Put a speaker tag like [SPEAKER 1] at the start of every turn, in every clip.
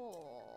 [SPEAKER 1] Oh.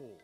[SPEAKER 2] 오.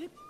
[SPEAKER 3] people.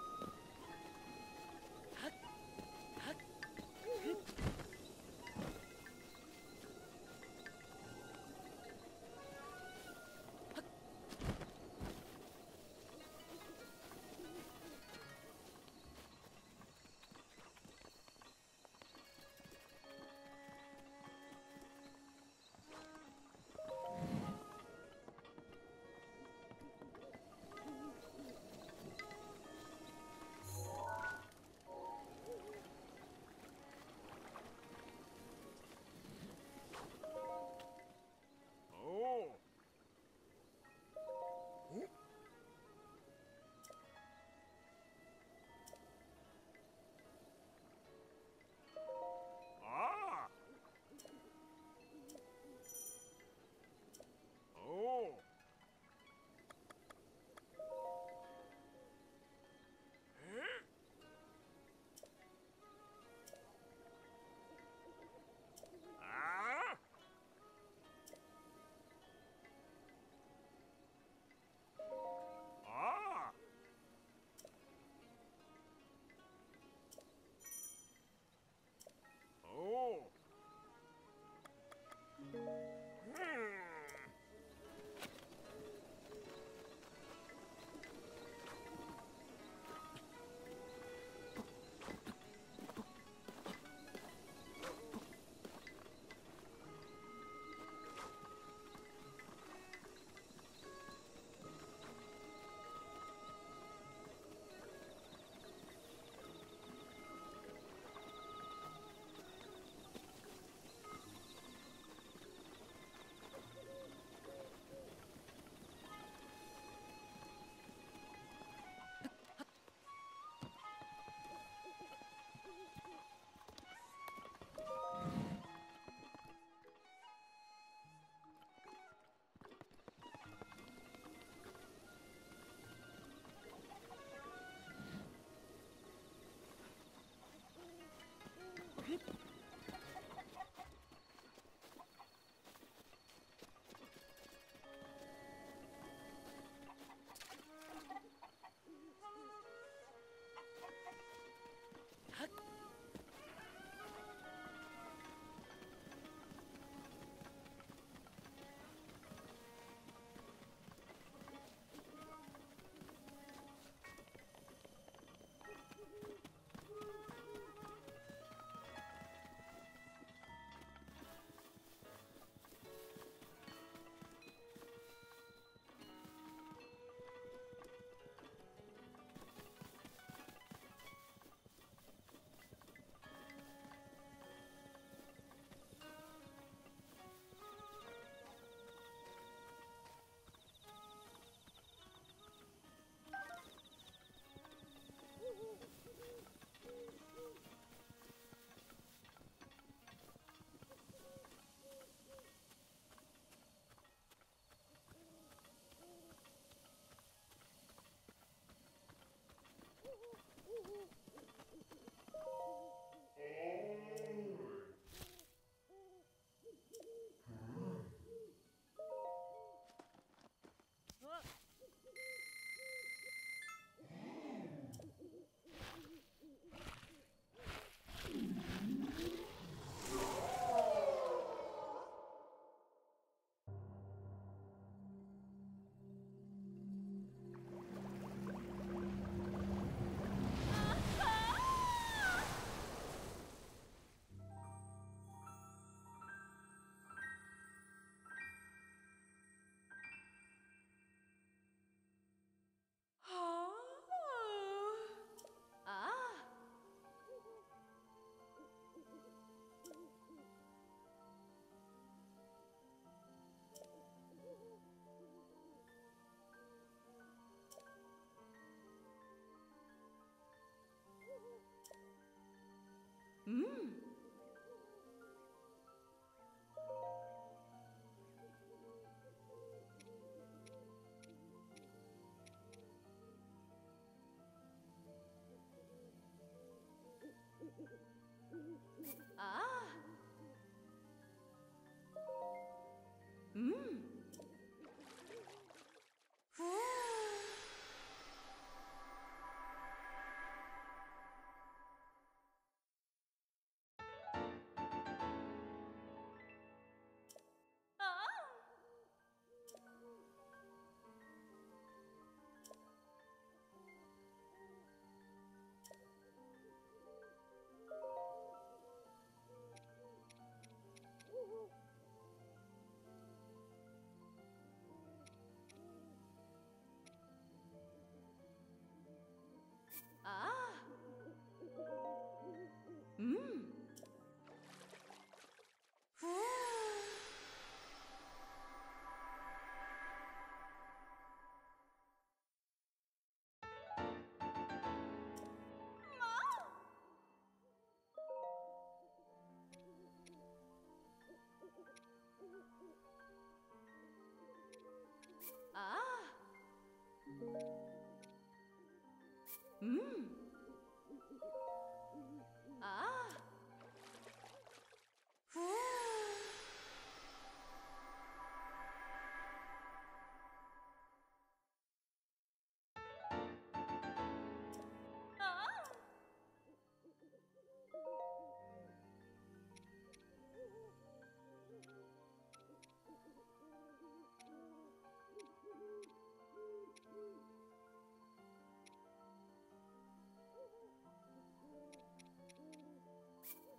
[SPEAKER 1] Mmm.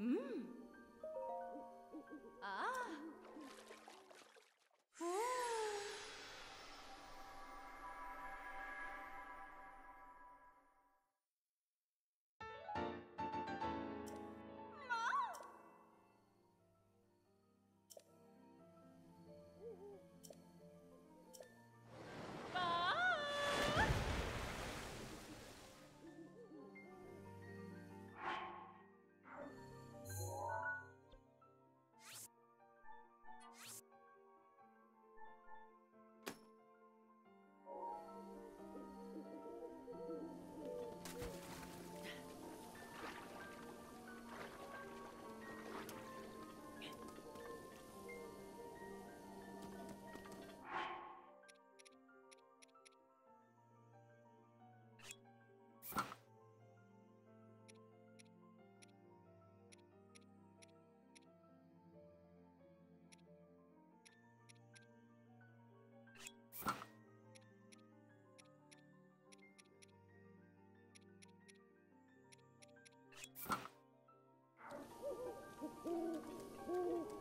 [SPEAKER 1] 嗯。Ooh, ooh, ooh.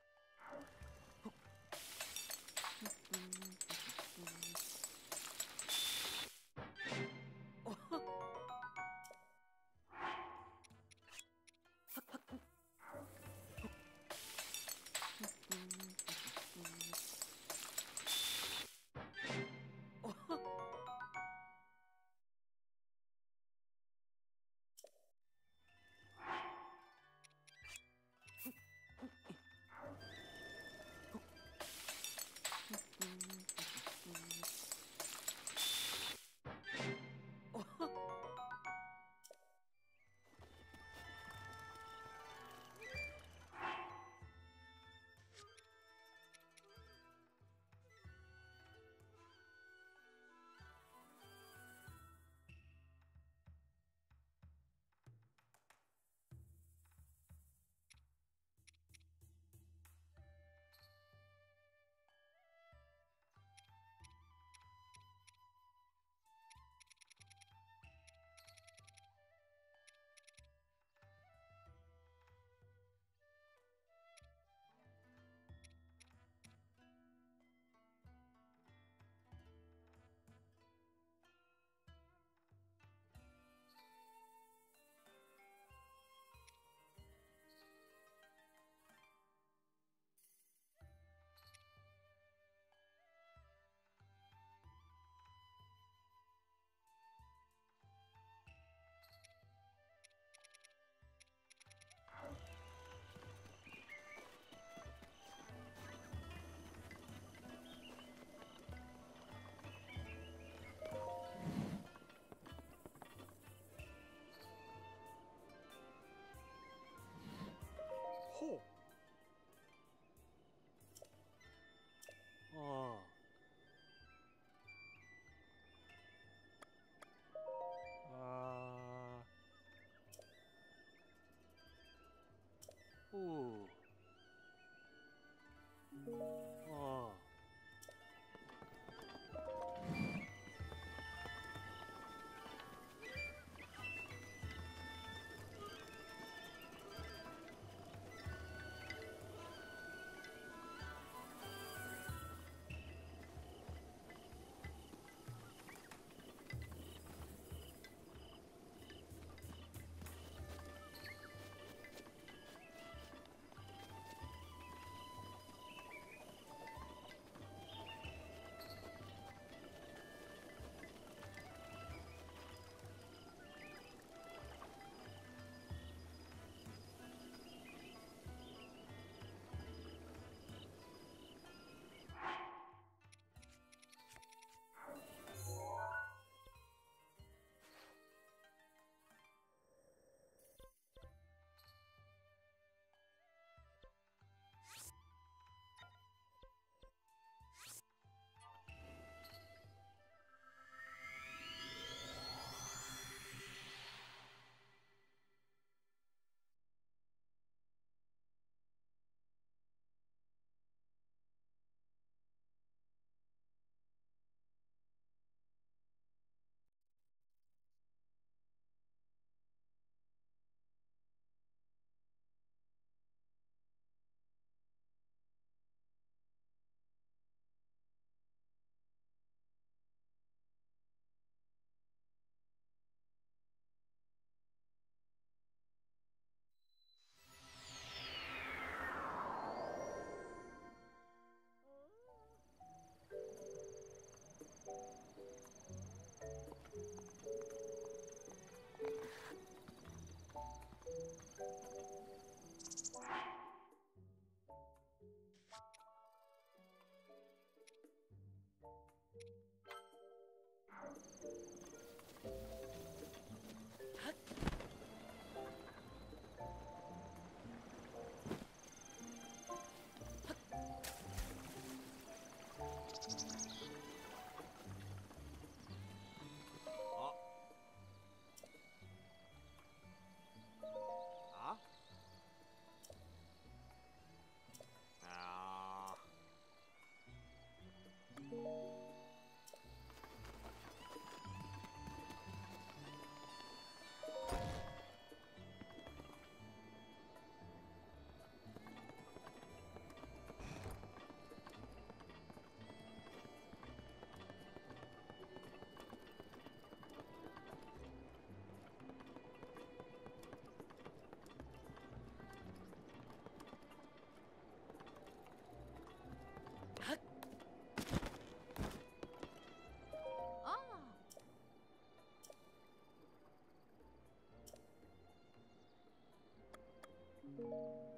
[SPEAKER 1] Thank you.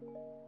[SPEAKER 4] Thank you.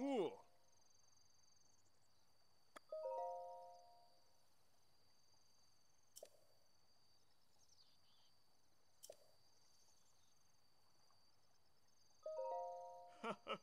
[SPEAKER 4] Ooh. Ha ha.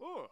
[SPEAKER 4] Oh,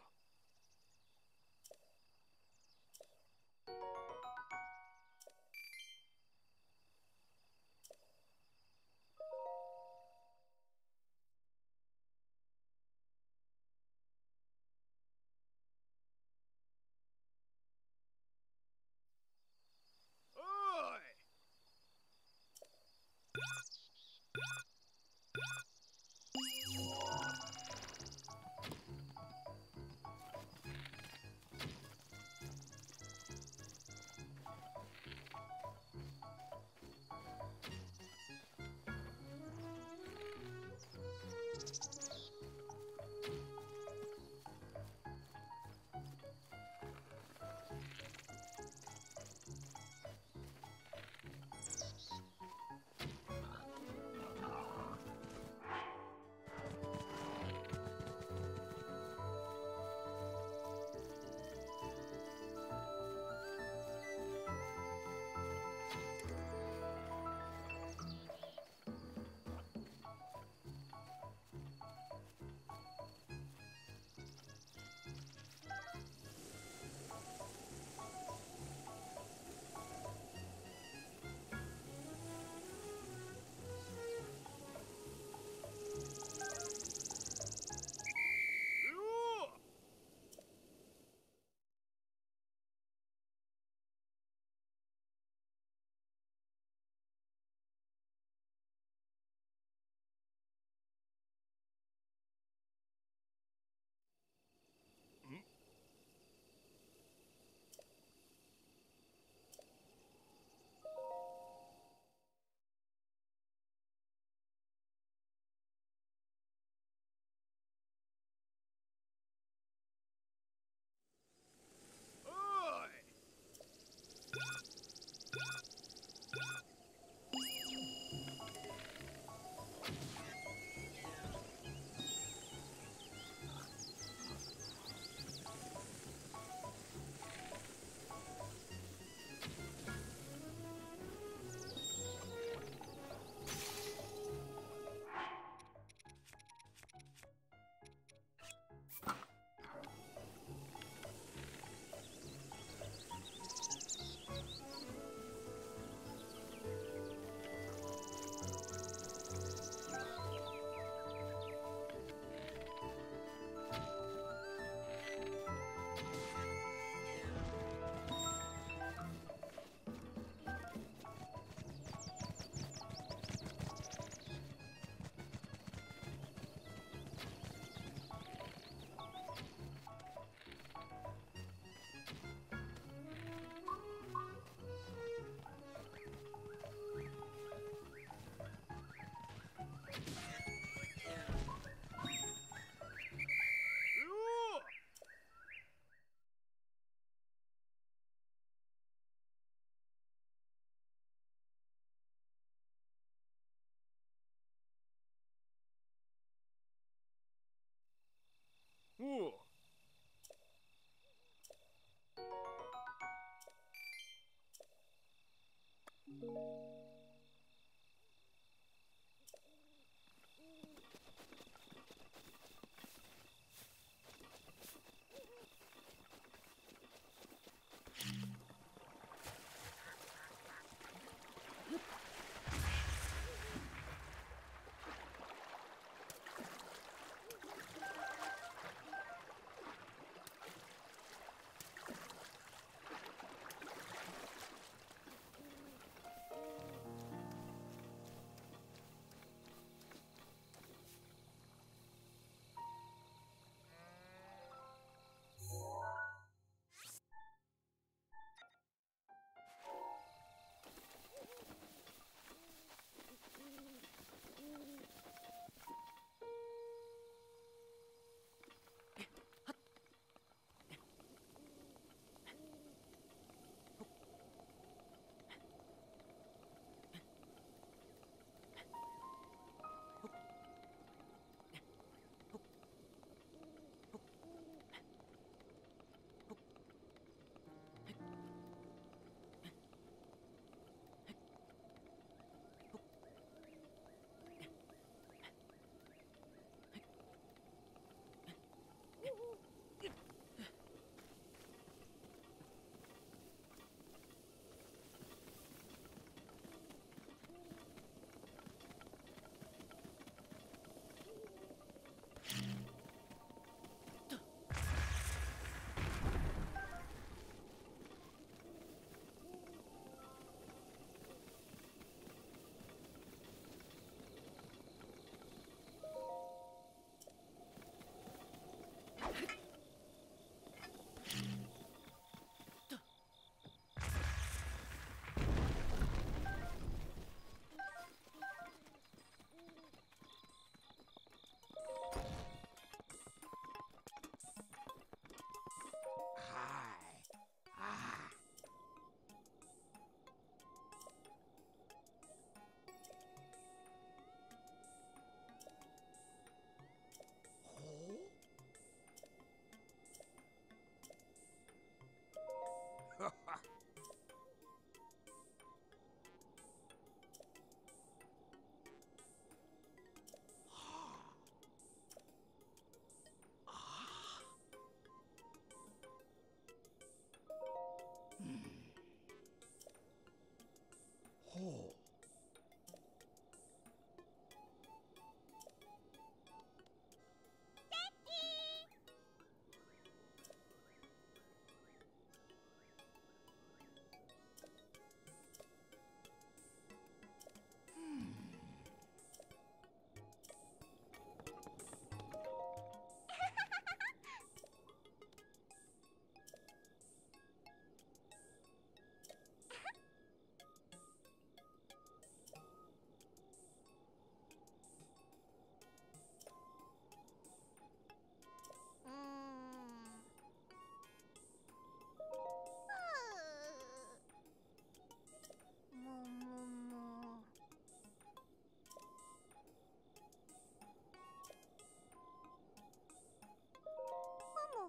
[SPEAKER 4] Ooh.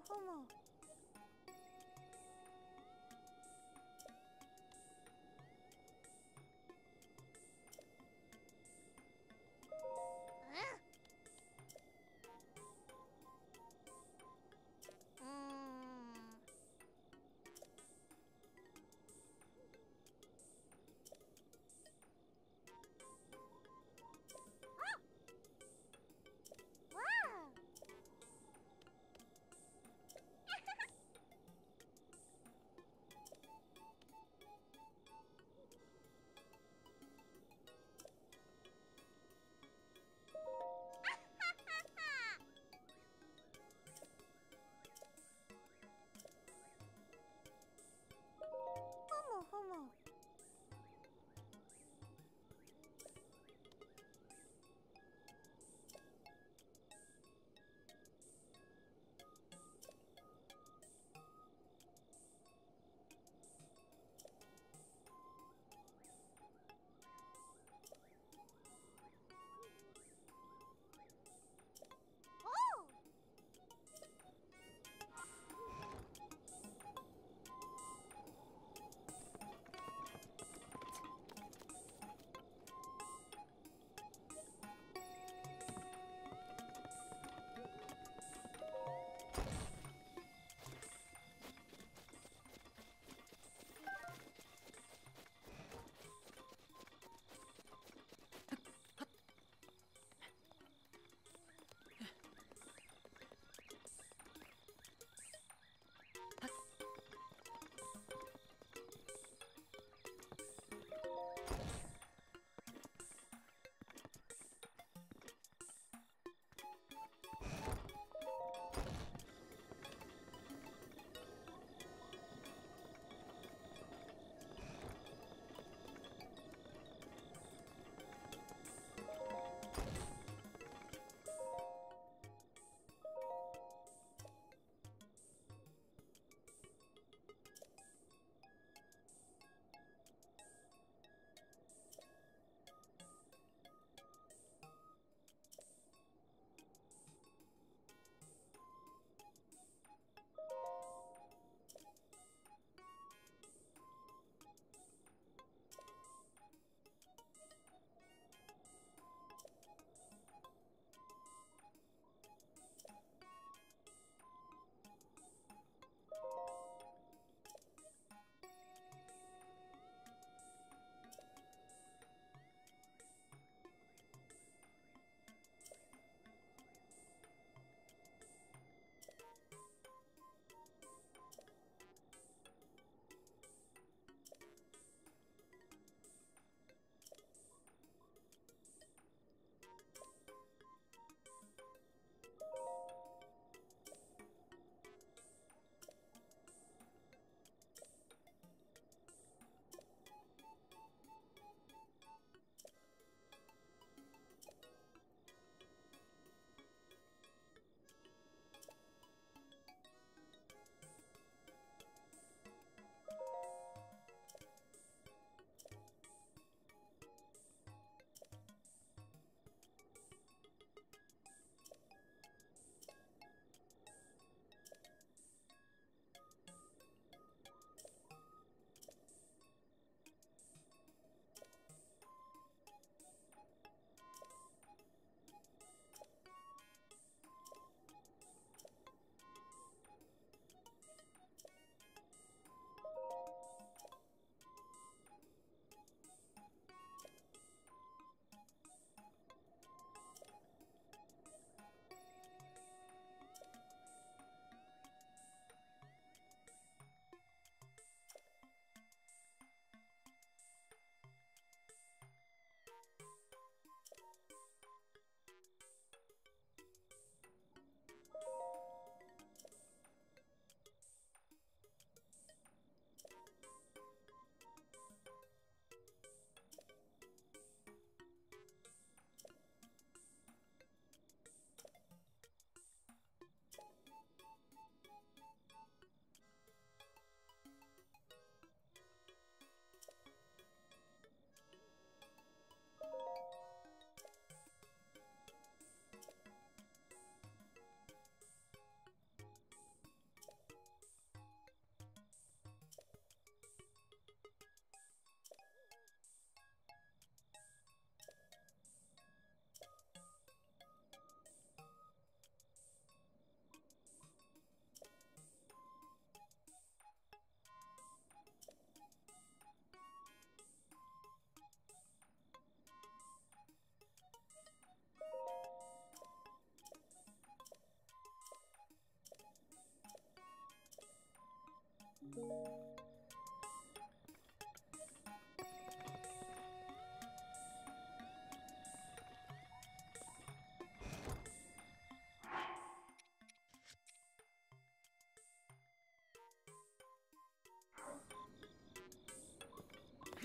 [SPEAKER 4] 哦。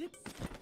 [SPEAKER 4] Hips.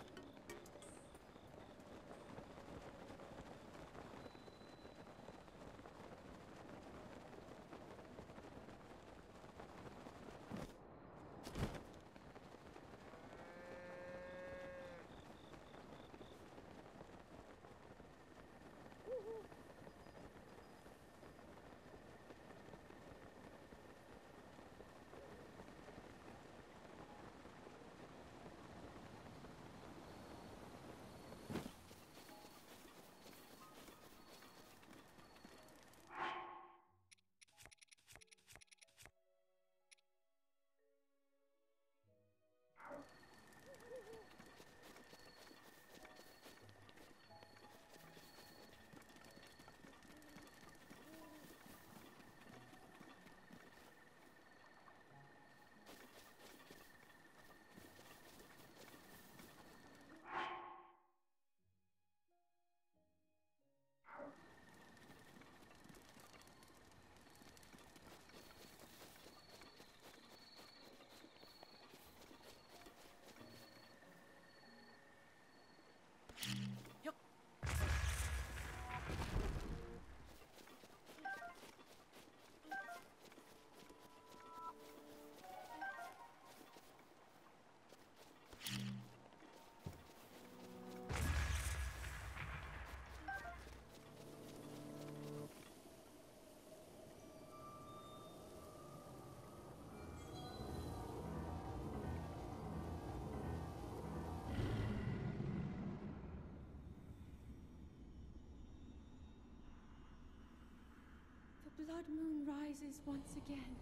[SPEAKER 1] blood moon rises once again.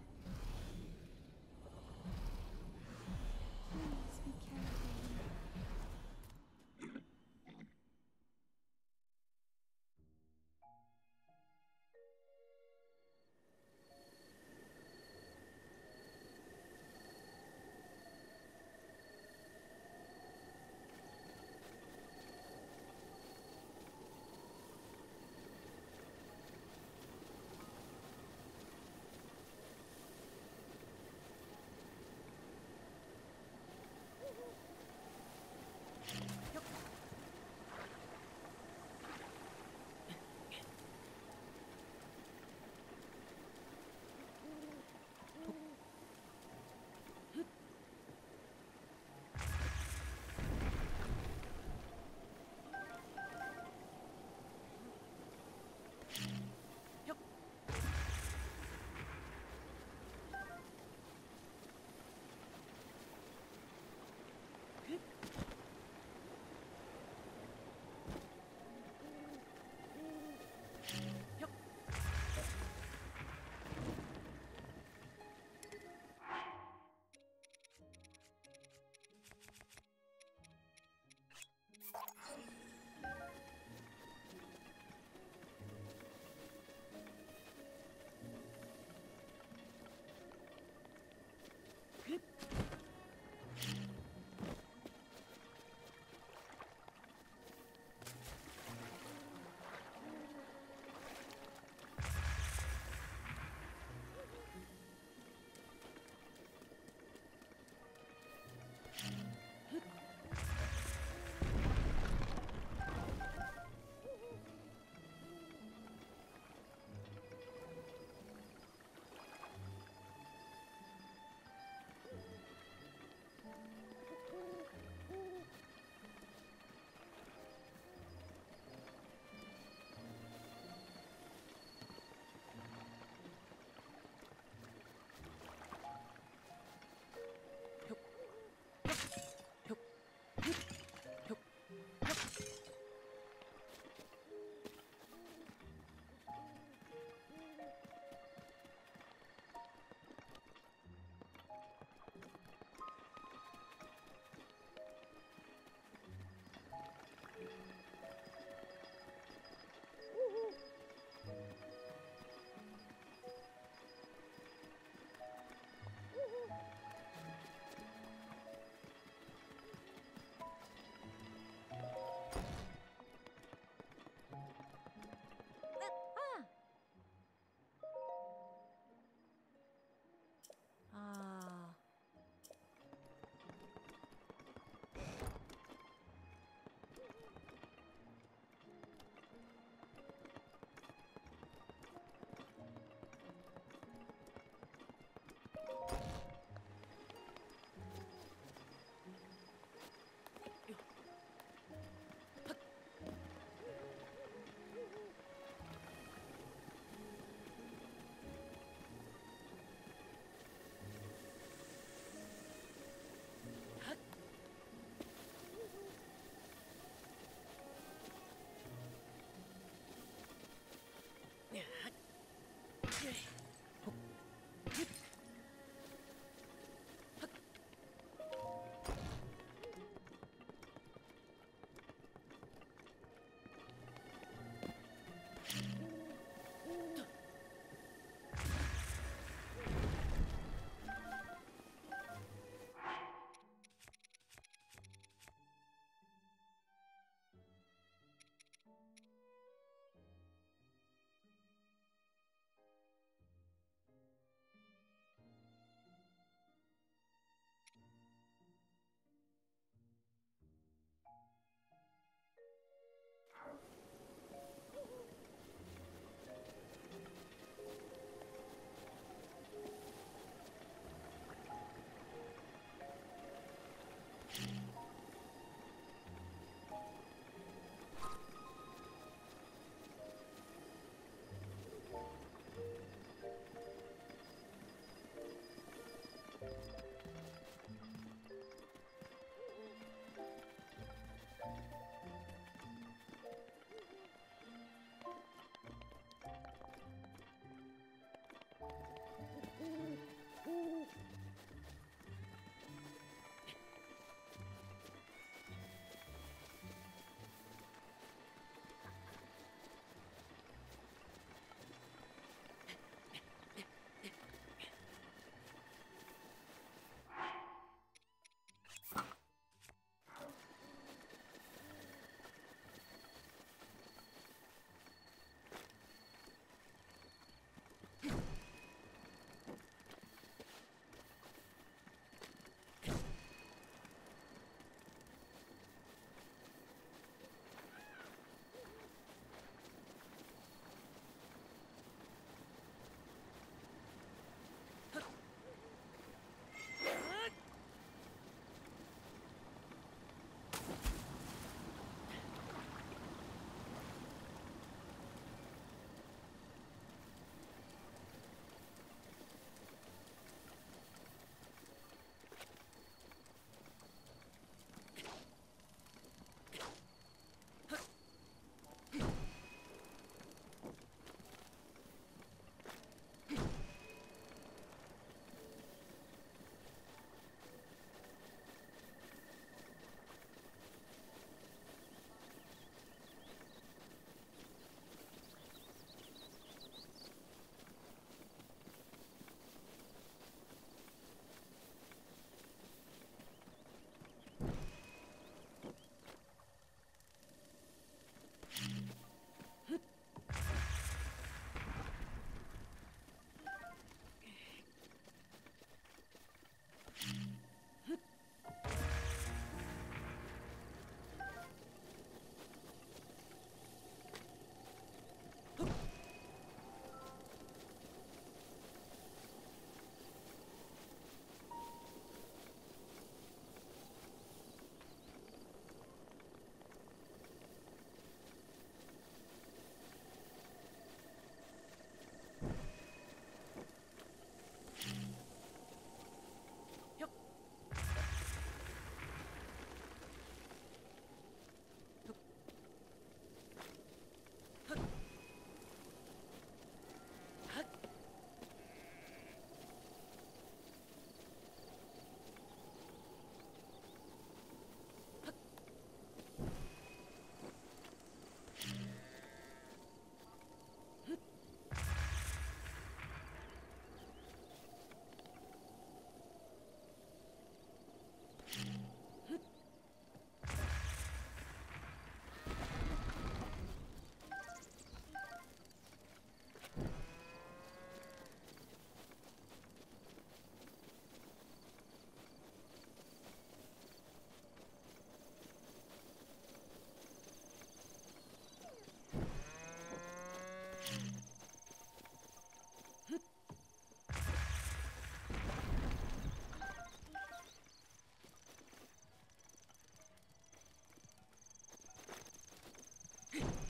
[SPEAKER 4] Thank you.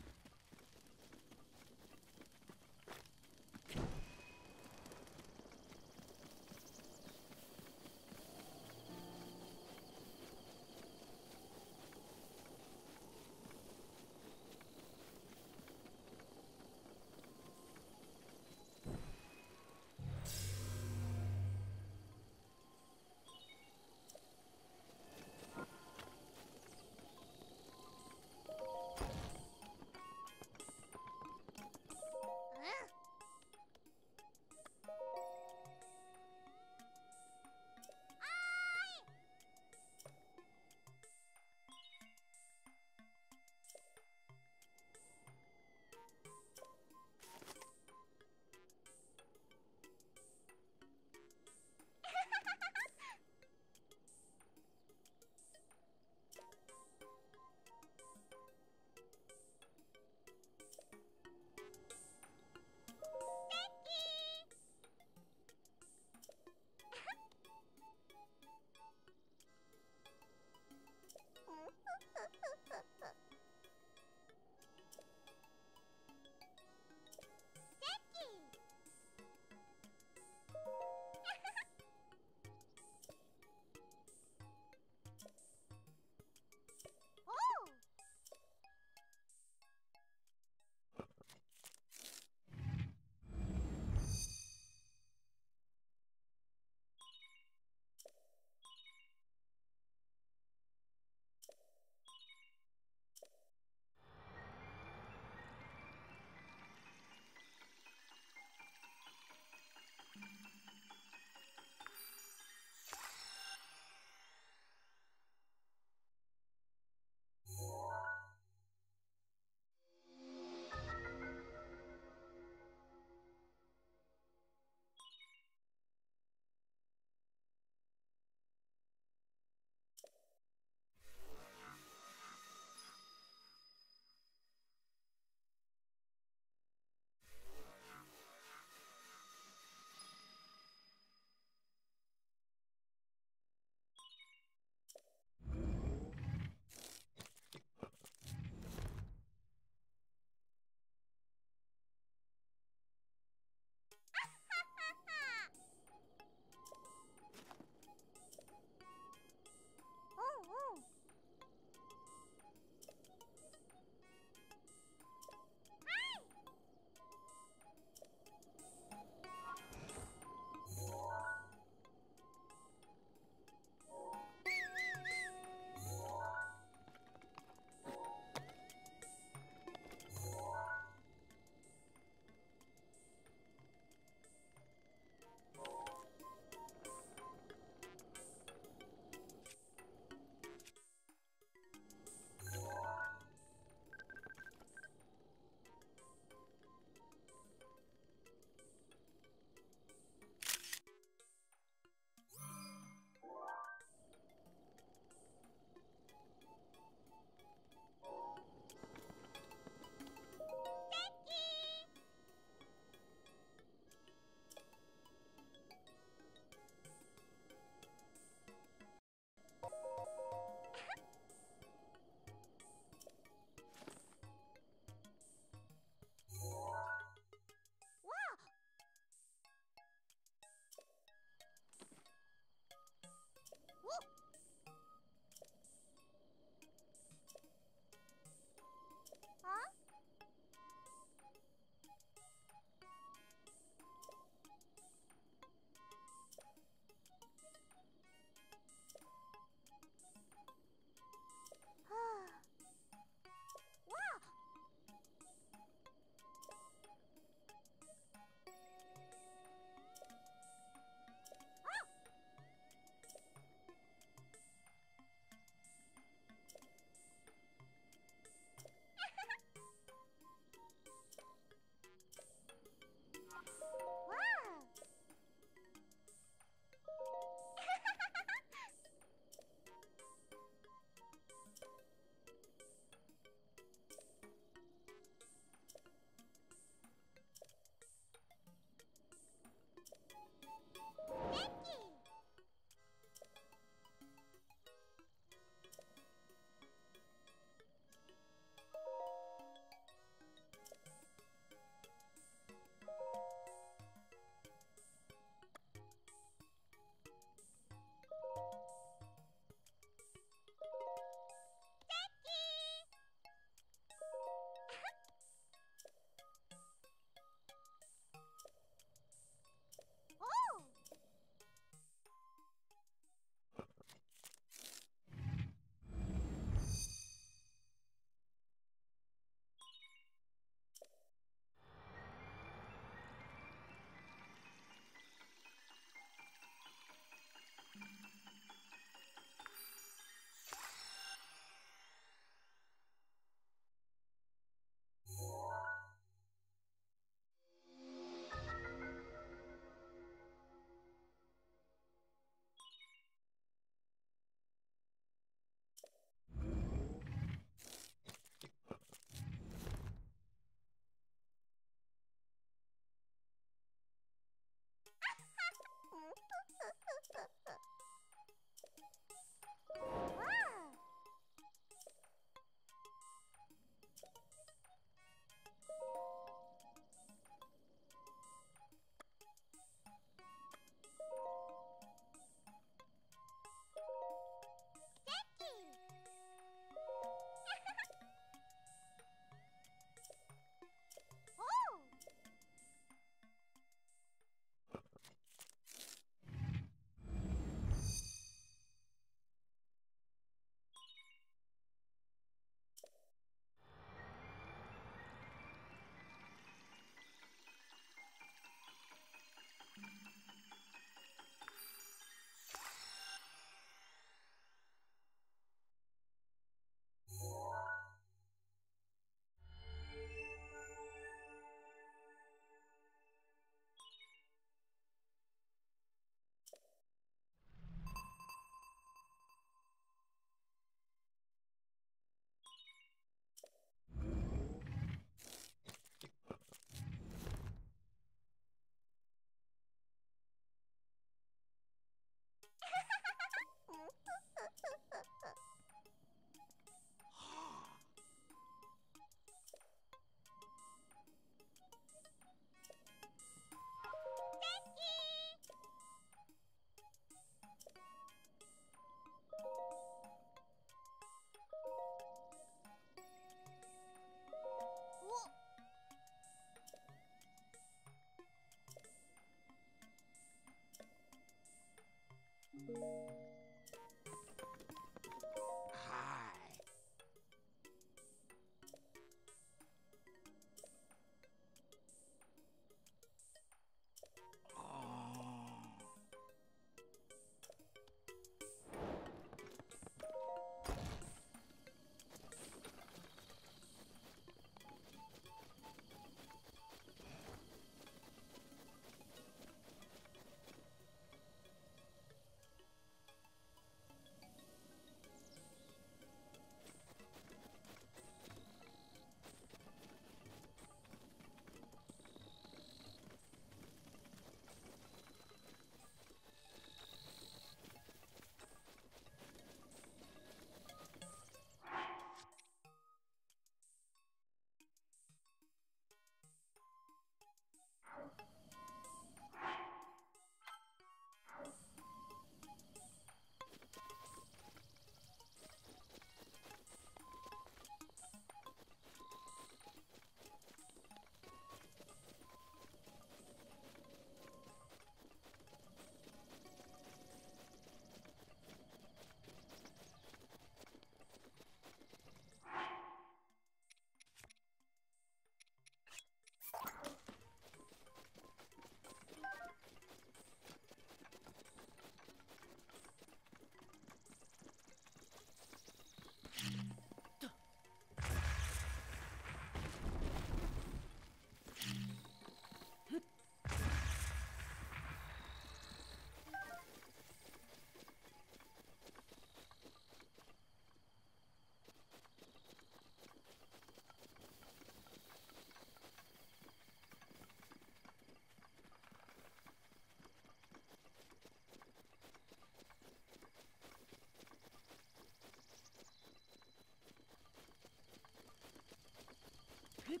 [SPEAKER 4] Hip.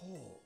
[SPEAKER 2] whole.